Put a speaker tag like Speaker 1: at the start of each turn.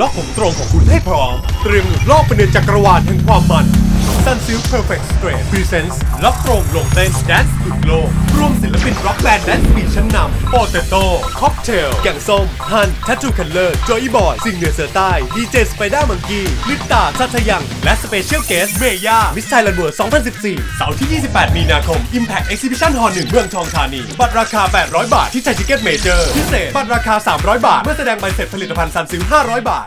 Speaker 1: ล็อกผมตรงของคุณให้พร้อม เตรียมหลุดโลกไปในจักรวาลแห่งความมัน Sunsilk Perfect Straight Presents ล็อกตรงลงเต้น Dance หลุดโลก ศิลปิน rock band dance ปีชั้นนำ Potato Cocktail แกงส้ม ฮั่น Tattoo Colour จอยบอย สิงเหนือเสือใต้ DJ Spydamonkee ลิตตาชัชยัง และ special guest เมย่า Miss Thailand World 2014 เสาร์ที่ 28 มีนาคม Impact Exhibition Hall 1เมืองทองธานี บัตรราคา 800 บาทที่ไทย Ticket Major พิเศษบัตรราคา 300 บาท เมื่อแสดงใบเสร็จผลิตภัณฑ์ Sunsilk 500 บาท